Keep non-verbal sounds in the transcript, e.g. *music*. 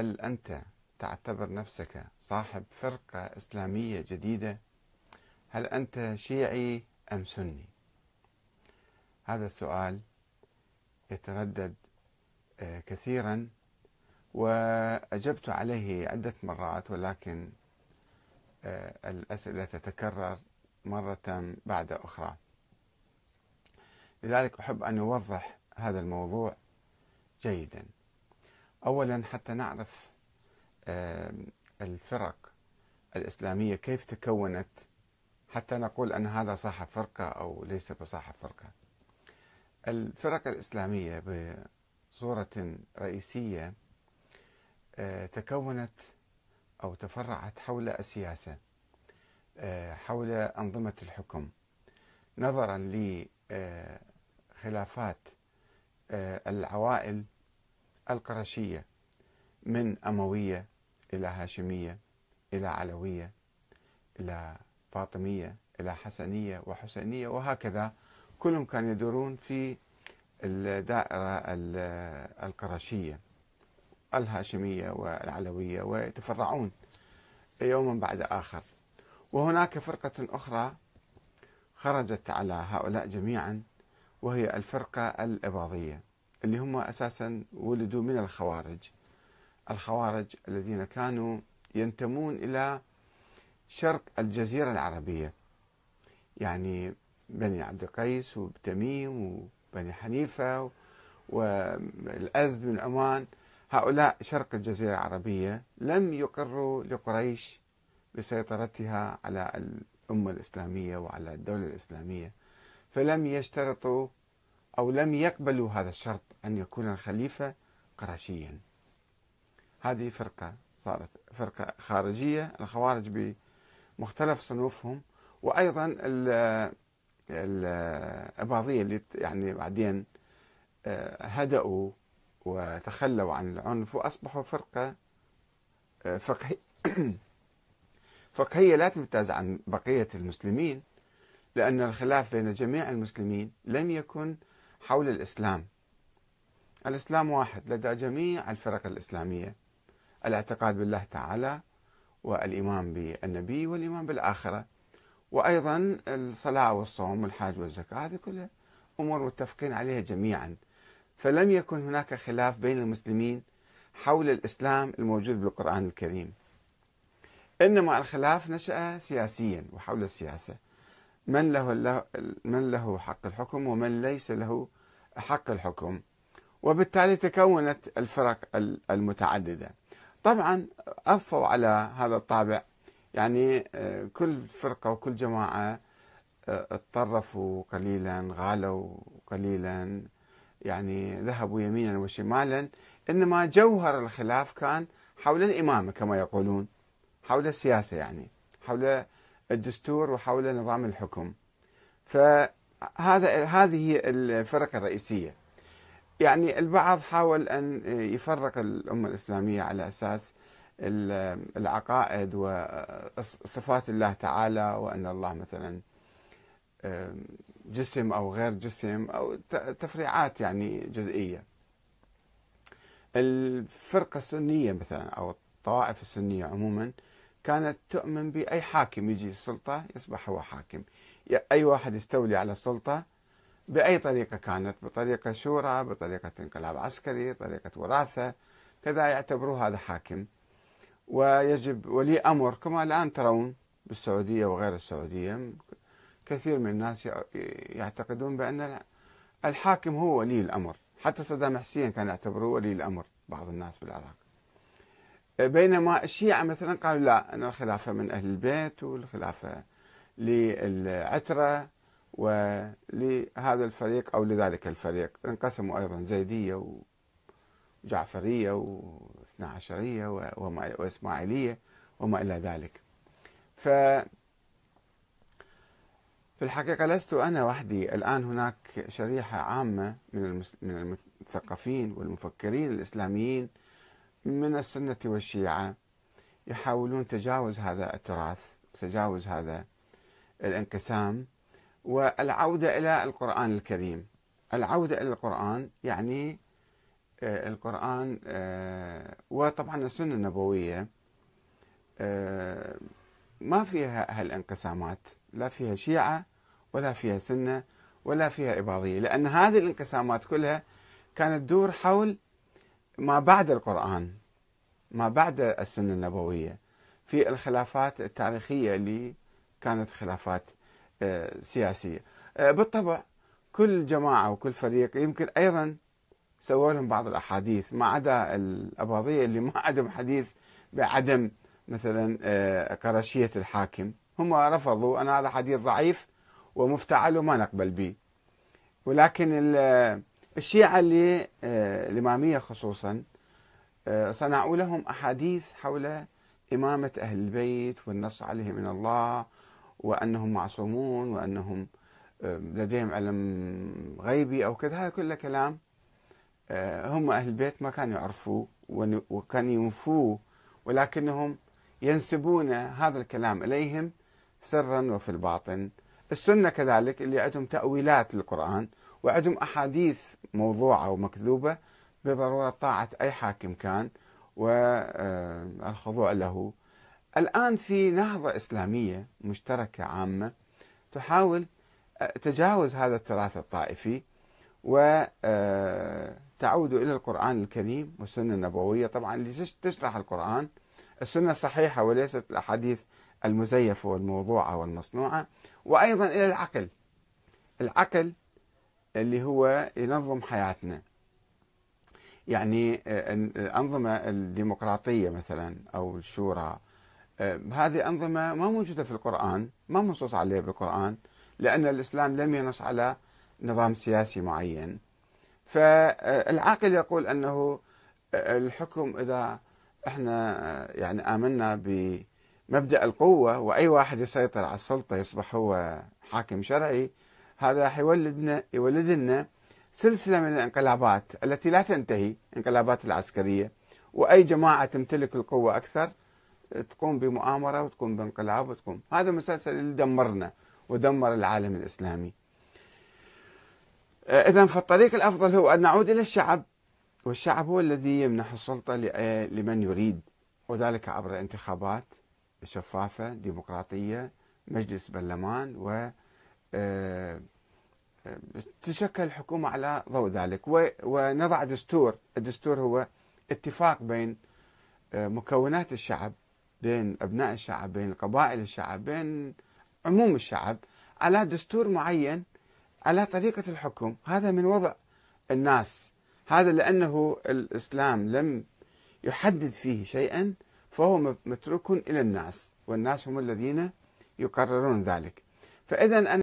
هل أنت تعتبر نفسك صاحب فرقة إسلامية جديدة؟ هل أنت شيعي أم سني؟ هذا السؤال يتردد آه، كثيرا وأجبت عليه عدة مرات ولكن آه، الأسئلة تتكرر مرة بعد أخرى لذلك أحب أن أوضح هذا الموضوع جيدا اولا حتى نعرف الفرق الإسلامية كيف تكونت حتى نقول أن هذا صاحب فرقة أو ليس بصاحب فرقة. الفرق الإسلامية بصورة رئيسية آه، تكونت أو تفرعت حول السياسة آه، حول أنظمة الحكم نظرا لخلافات آه، العوائل القرشية من أموية إلى هاشمية إلى علوية إلى فاطمية إلى حسنية وحسينية وهكذا. كلهم كانوا يدورون في الدائرة القرشية الهاشمية والعلوية ويتفرعون يوما بعد آخر. وهناك فرقة أخرى خرجت على هؤلاء جميعا وهي الفرقة الإباضية. اللي هم أساسا ولدوا من الخوارج. الخوارج الذين كانوا ينتمون إلى شرق الجزيرة العربية. يعني بني عبد القيس وتميم وبني حنيفة والأزد من عمان. هؤلاء شرق الجزيرة العربية لم يقروا لقريش بسيطرتها على الأمة الإسلامية وعلى الدولة الإسلامية فلم يشترطوا أو لم يقبلوا هذا الشرط أن يكون الخليفة قرشيا هذه فرقة صارت فرقة خارجية الخوارج بمختلف صنوفهم وأيضا الإباضية اللي يعني بعدين آه، هدأوا وتخلوا عن العنف وأصبحوا فرقة آه، فقهية *coughs* فقهية لا تمتاز عن بقية المسلمين لأن الخلاف بين جميع المسلمين لم يكن حول الإسلام. الإسلام واحد لدى جميع الفرق الإسلامية الاعتقاد بالله تعالى والإيمان بالنبي والإيمان بالآخرة وأيضا الصلاة والصوم والحاج والزكاة هذه كلها أمور متفقين عليها جميعا. فلم يكن هناك خلاف بين المسلمين حول الإسلام الموجود بالقرآن الكريم. إنما الخلاف نشأ سياسيا وحول السياسة. من له من له حق الحكم ومن ليس له حق الحكم. وبالتالي تكونت الفرق المتعددة. طبعا أضفوا على هذا الطابع. يعني آه، كل فرقة وكل جماعة اتطرفوا آه، قليلا غالوا قليلا يعني ذهبوا يمينا وشمالا. إنما جوهر الخلاف كان حول الإمامة كما يقولون حول السياسة يعني حول الدستور وحول نظام الحكم فهذا هذه هي الفرق الرئيسية يعني البعض حاول أن يفرق الأمة الإسلامية على أساس العقائد وصفات الله تعالى وأن الله مثلا جسم أو غير جسم أو تفريعات يعني جزئية. الفرقة السنية مثلا أو الطوائف السنية عموما كانت تؤمن بأي حاكم يجي السلطة يصبح هو حاكم. أي واحد يستولي على السلطة بأي طريقة كانت بطريقة شورى بطريقة انقلاب عسكري طريقة وراثة كذا يعتبروه هذا حاكم. ويجب ولي أمر كما الآن ترون بالسعودية وغير السعودية كثير من الناس يعتقدون بأن الحاكم هو ولي الأمر. حتى صدام حسين كان يعتبروه ولي الأمر بعض الناس بالعراق. بينما الشيعة مثلا قالوا لا أن الخلافة من أهل البيت والخلافة للعترة ولهذا الفريق أو لذلك الفريق. انقسموا أيضا زيدية وجعفرية واثنى عشرية وإسماعيلية وما إلى ذلك. ف في الحقيقة لست أنا وحدي. الآن هناك شريحة عامة من المثقفين والمفكرين الإسلاميين من السنة والشيعة يحاولون تجاوز هذا التراث تجاوز هذا الانقسام والعودة إلى القرآن الكريم. العودة إلى القرآن يعني القرآن وطبعا السنة النبوية ما فيها هالانقسامات. لا فيها شيعة ولا فيها سنة ولا فيها إباضية. لأن هذه الانقسامات كلها كانت تدور حول ما بعد القرآن ما بعد السنة النبوية في الخلافات التاريخية اللي كانت خلافات آه، سياسية. آه، بالطبع كل جماعة وكل فريق يمكن أيضا سووا لهم بعض الأحاديث ما عدا الأباضية اللي ما عندهم حديث بعدم مثلا آه، كرشية الحاكم. هم رفضوا أن هذا حديث ضعيف ومفتعل وما نقبل به. ولكن الشيعة اللي الإمامية خصوصا صنعوا لهم أحاديث حول إمامة أهل البيت والنص عليه من الله وأنهم معصومون وأنهم لديهم علم غيبي أو كذا. هذا كله كلام آه، هم أهل البيت ما كانوا يعرفوه وكانوا ينفوه ولكنهم ينسبون هذا الكلام إليهم سرا وفي الباطن. السنة كذلك اللي عندهم تأويلات للقرآن وعندهم أحاديث موضوعة ومكذوبة بضرورة طاعة أي حاكم كان والخضوع له. الآن في نهضة إسلامية مشتركة عامة تحاول آه، تجاوز هذا التراث الطائفي وتعود آه، إلى القرآن الكريم والسنة النبوية. طبعا اللي تشرح القرآن السنة الصحيحة وليست الأحاديث المزيفة والموضوعة والمصنوعة وأيضا إلى العقل. العقل اللي هو ينظم حياتنا. يعني آه، الأنظمة الديمقراطية مثلا أو الشورى آه، هذه أنظمة ما موجودة في القرآن ما منصوص عليها بالقرآن لأن الإسلام لم ينص على نظام سياسي معين. فالعاقل يقول أنه آه، الحكم إذا إحنا يعني آمنا بمبدأ القوة وأي واحد يسيطر على السلطة يصبح هو حاكم شرعي هذا حيولدنا يولد لنا سلسلة من الانقلابات التي لا تنتهي انقلابات العسكرية. وأي جماعة تمتلك القوة أكثر تقوم بمؤامرة وتقوم بانقلاب وتقوم. هذا مسلسل اللي دمرنا ودمر العالم الإسلامي. آه، إذا فالطريق الأفضل هو أن نعود إلى الشعب. والشعب هو الذي يمنح السلطة لمن يريد. وذلك عبر انتخابات شفافة ديمقراطية مجلس برلمان و تشكل الحكومة على ضوء ذلك. ونضع دستور. الدستور هو اتفاق بين آه، مكونات الشعب بين أبناء الشعب بين قبائل الشعب بين عموم الشعب على دستور معين على طريقة الحكم. هذا من وضع الناس. هذا لأنه الإسلام لم يحدد فيه شيئا فهو متروك إلى الناس والناس هم الذين يقررون ذلك. فإذا أنا